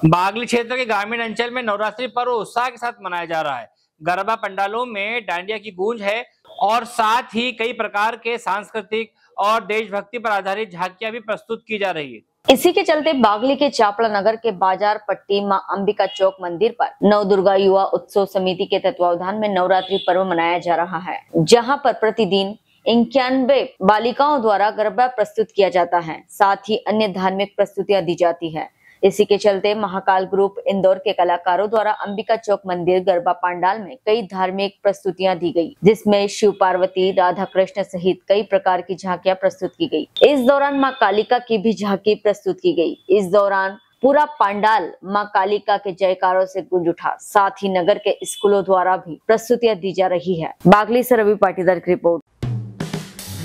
बागली क्षेत्र के ग्रामीण अंचल में नवरात्रि पर्व उत्साह के साथ मनाया जा रहा है। गरबा पंडालों में डांडिया की गूंज है और साथ ही कई प्रकार के सांस्कृतिक और देशभक्ति पर आधारित झांकियाँ भी प्रस्तुत की जा रही है। इसी के चलते बागली के चापड़ा नगर के बाज़ार पट्टी माँ अंबिका चौक मंदिर पर नव दुर्गा युवा उत्सव समिति के तत्वावधान में नवरात्रि पर्व मनाया जा रहा है, जहाँ पर प्रतिदिन इक्यानवे बालिकाओं द्वारा गरबा प्रस्तुत किया जाता है। साथ ही अन्य धार्मिक प्रस्तुतियाँ दी जाती है। इसी के चलते महाकाल ग्रुप इंदौर के कलाकारों द्वारा अंबिका चौक मंदिर, गरबा पांडाल में कई धार्मिक प्रस्तुतियाँ दी गई, जिसमें शिव पार्वती राधा कृष्ण सहित कई प्रकार की झांकियाँ प्रस्तुत की गई। इस दौरान माँ कालिका की भी झांकी प्रस्तुत की गई। इस दौरान पूरा पांडाल माँ कालिका के जयकारों से गूंज उठा। साथ ही नगर के स्कूलों द्वारा भी प्रस्तुतियाँ दी जा रही है। बागली से रवि पाटीदार की रिपोर्ट।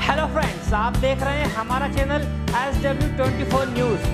हेलो फ्रेंड्स आप देख रहे हैं हमारा channel S W twenty four news